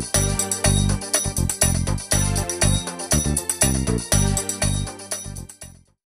you